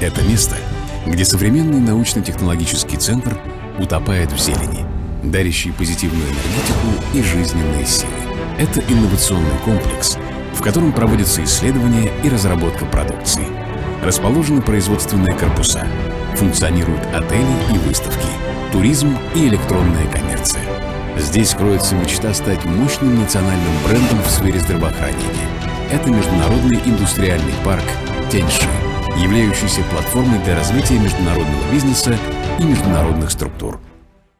Это место, где современный научно-технологический центр утопает в зелени, дарящий позитивную энергетику и жизненные силы. Это инновационный комплекс, в котором проводятся исследования и разработка продукции. Расположены производственные корпуса, функционируют отели и выставки, туризм и электронная коммерция. Здесь кроется мечта стать мощным национальным брендом в сфере здравоохранения. Это международный индустриальный парк Тяньши, являющийся платформой для развития международного бизнеса и международных структур.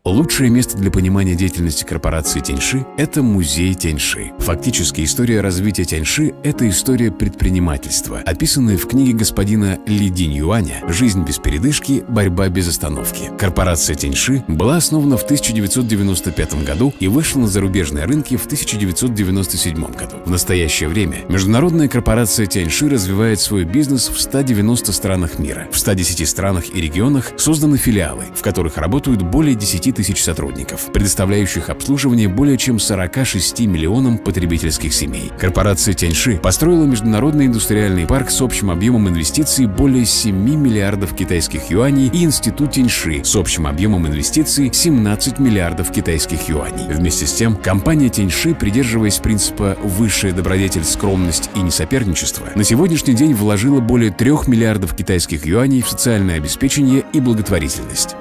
Лучшее место для понимания деятельности корпорации Тяньши – это музей Тяньши. Фактически история развития Тяньши – это история предпринимательства, описанная в книге господина Ли Динь Юаня «Жизнь без передышки. Борьба без остановки». Корпорация Тяньши была основана в 1995 году и вышла на зарубежные рынки в 1997 году. В настоящее время международная корпорация Тяньши развивает свой бизнес в 190 странах мира. В 110 странах и регионах созданы филиалы, в которых работают более 10 тысяч сотрудников, предоставляющих обслуживание более чем 46 миллионам потребительских семей. Корпорация Тяньши построила международный индустриальный парк с общим объемом инвестиций более 7 миллиардов китайских юаней и институт Тяньши с общим объемом инвестиций 17 миллиардов китайских юаней. Вместе с тем, компания Тяньши, придерживаясь принципа «высшая добродетель, скромность и несоперничество», на сегодняшний день вложила более 3 миллиардов китайских юаней в социальное обеспечение и благотворительность.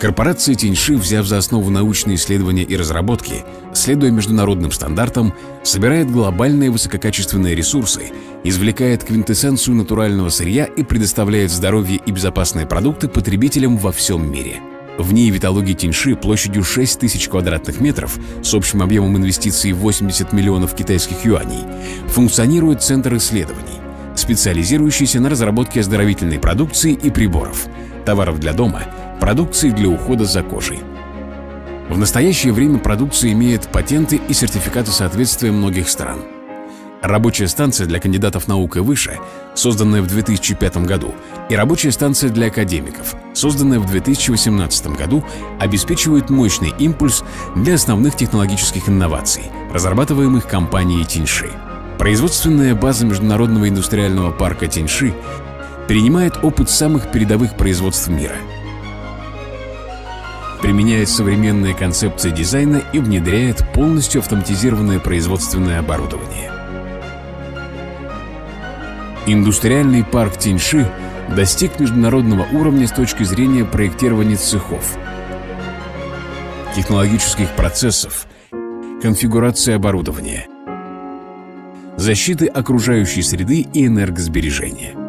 Корпорация Тиньши, взяв за основу научные исследования и разработки, следуя международным стандартам, собирает глобальные высококачественные ресурсы, извлекает квинтэссенцию натурального сырья и предоставляет здоровье и безопасные продукты потребителям во всем мире. В ней витологии Тиньши площадью 6 тысяч квадратных метров с общим объемом инвестиций 80 миллионов китайских юаней функционирует Центр исследований, специализирующийся на разработке оздоровительной продукции и приборов, товаров для дома – продукции для ухода за кожей. В настоящее время продукция имеет патенты и сертификаты соответствия многих стран. Рабочая станция для кандидатов наук и выше, созданная в 2005 году, и рабочая станция для академиков, созданная в 2018 году, обеспечивают мощный импульс для основных технологических инноваций, разрабатываемых компанией Тиньши. Производственная база Международного индустриального парка Тиньши принимает опыт самых передовых производств мира – применяет современные концепции дизайна и внедряет полностью автоматизированное производственное оборудование. Индустриальный парк Тиньши достиг международного уровня с точки зрения проектирования цехов, технологических процессов, конфигурации оборудования, защиты окружающей среды и энергосбережения –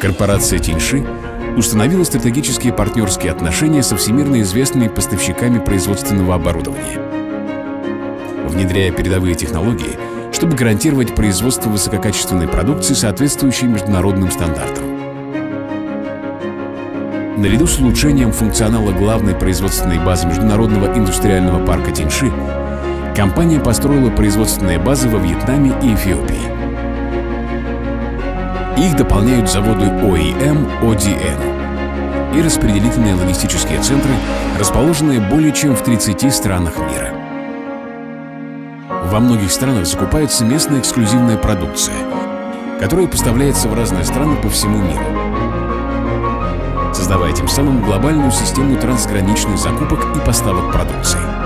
Корпорация Тиньши установила стратегические партнерские отношения со всемирно известными поставщиками производственного оборудования, внедряя передовые технологии, чтобы гарантировать производство высококачественной продукции, соответствующей международным стандартам. Наряду с улучшением функционала главной производственной базы Международного индустриального парка Тиньши, компания построила производственные базы во Вьетнаме и Эфиопии – их дополняют заводы OEM, ODN и распределительные логистические центры, расположенные более чем в 30 странах мира. Во многих странах закупается местная эксклюзивная продукция, которая поставляется в разные страны по всему миру, создавая тем самым глобальную систему трансграничных закупок и поставок продукции.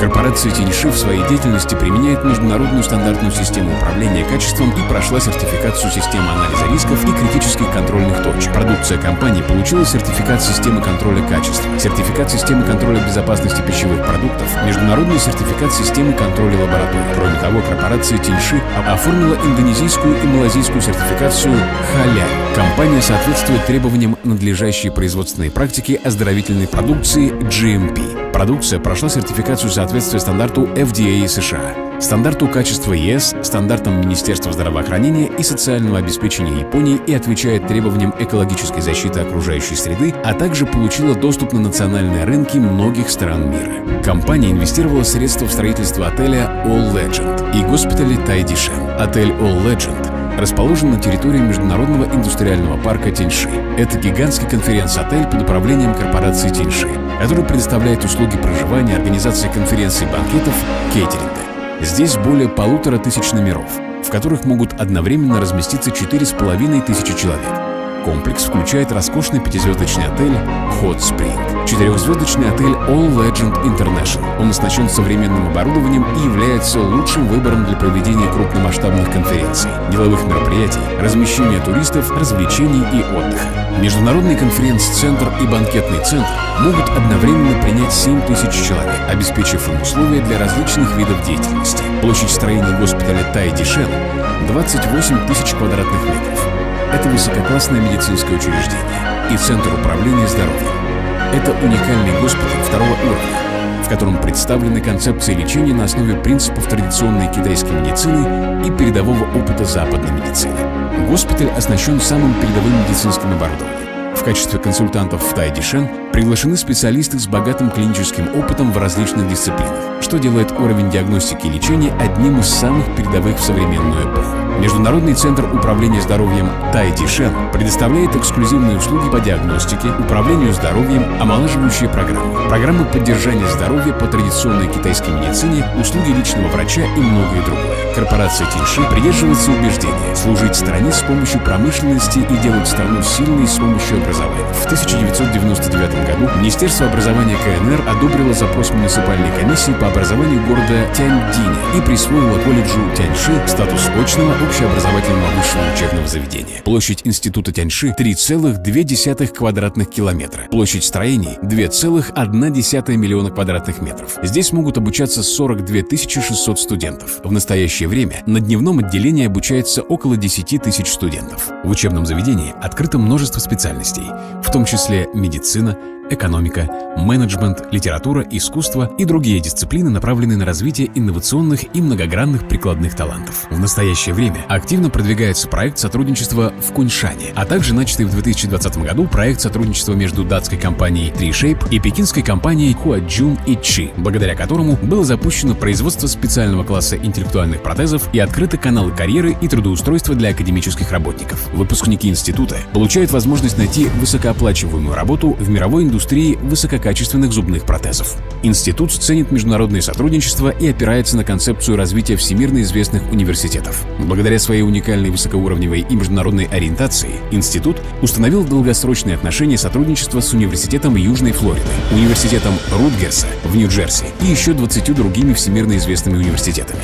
Корпорация Тиньши в своей деятельности применяет международную стандартную систему управления качеством и прошла сертификацию системы анализа рисков и критических контрольных точек. Продукция компании получила сертификат системы контроля качества, сертификат системы контроля безопасности пищевых продуктов, международный сертификат системы контроля лабораторий. Кроме того, корпорация Тиньши оформила индонезийскую и малазийскую сертификацию «Халяль». Компания соответствует требованиям надлежащей производственной практики оздоровительной продукции GMP. Продукция прошла сертификацию соответствия стандарту FDA США, стандарту качества ЕС, стандартам Министерства здравоохранения и социального обеспечения Японии и отвечает требованиям экологической защиты окружающей среды, а также получила доступ на национальные рынки многих стран мира. Компания инвестировала средства в строительство отеля All Legend и госпиталя Тайдишен. Отель All Legend расположен на территории Международного индустриального парка Тяньши. Это гигантский конференц-отель под управлением корпорации Тяньши, который предоставляет услуги проживания, организации конференций банкетов, кейтеринга. Здесь более полутора тысяч номеров, в которых могут одновременно разместиться четыре с половиной тысячи человек. Комплекс включает роскошный пятизвездочный отель Hot Spring, четырехзвездочный отель All Legend International. Он оснащен современным оборудованием и является лучшим выбором для проведения крупномасштабных конференций, деловых мероприятий, размещения туристов, развлечений и отдыха. Международный конференц-центр и банкетный центр могут одновременно принять 7 тысяч человек, обеспечив им условия для различных видов деятельности. Площадь строения госпиталя Тайдишен 28 тысяч квадратных метров. Это высококлассное медицинское учреждение и Центр управления здоровьем. Это уникальный госпиталь второго уровня, в котором представлены концепции лечения на основе принципов традиционной китайской медицины и передового опыта западной медицины. Госпиталь оснащен самым передовым медицинским оборудованием. В качестве консультантов в Тайдишен приглашены специалисты с богатым клиническим опытом в различных дисциплинах, что делает уровень диагностики и лечения одним из самых передовых в современную эпоху. Международный центр управления здоровьем Тайдишен предоставляет эксклюзивные услуги по диагностике, управлению здоровьем, омолаживающие программы, программы поддержания здоровья по традиционной китайской медицине, услуги личного врача и многое другое. Корпорация Тиньши придерживается убеждения служить стране с помощью промышленности и делать страну сильной с помощью образования. В 1999 году Министерство образования КНР одобрило запрос муниципальной комиссии по образованию города Тяньдиня и присвоило колледжу Тяньши статус очного общеобразовательного высшего учебного заведения. Площадь института Тяньши 3,2 квадратных километра. Площадь строений 2,1 миллиона квадратных метров. Здесь могут обучаться 42 600 студентов. В настоящее время на дневном отделении обучается около 10 тысяч студентов. В учебном заведении открыто множество специальностей, в том числе медицина, экономика, менеджмент, литература, искусство и другие дисциплины, направленные на развитие инновационных и многогранных прикладных талантов. В настоящее время активно продвигается проект сотрудничества в Куньшане, а также начатый в 2020 году проект сотрудничества между датской компанией TreeShape и пекинской компанией Huajun Chi, благодаря которому было запущено производство специального класса интеллектуальных протезов и открыты каналы карьеры и трудоустройства для академических работников. Выпускники института получают возможность найти высокооплачиваемую работу в мировой индустрии индустрии высококачественных зубных протезов. Институт ценит международное сотрудничество и опирается на концепцию развития всемирно известных университетов. Благодаря своей уникальной высокоуровневой и международной ориентации, институт установил долгосрочные отношения сотрудничества с Университетом Южной Флориды, Университетом Рутгерса в Нью-Джерси и еще 20 другими всемирно известными университетами.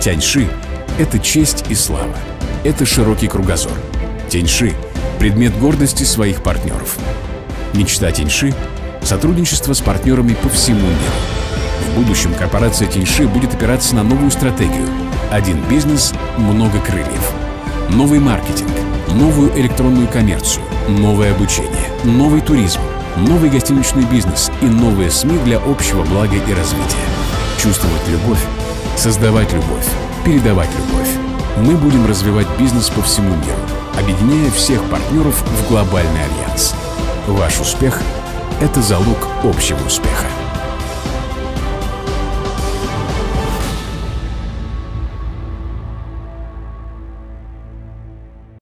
Тяньши – это честь и слава. Это широкий кругозор. Тяньши – предмет гордости своих партнеров. Мечта Тиньши – сотрудничество с партнерами по всему миру. В будущем корпорация Тиньши будет опираться на новую стратегию «Один бизнес, много крыльев». Новый маркетинг, новую электронную коммерцию, новое обучение, новый туризм, новый гостиничный бизнес и новые СМИ для общего блага и развития. Чувствовать любовь, создавать любовь, передавать любовь. Мы будем развивать бизнес по всему миру, объединяя всех партнеров в глобальный альянс – Ваш успех – это залог общего успеха.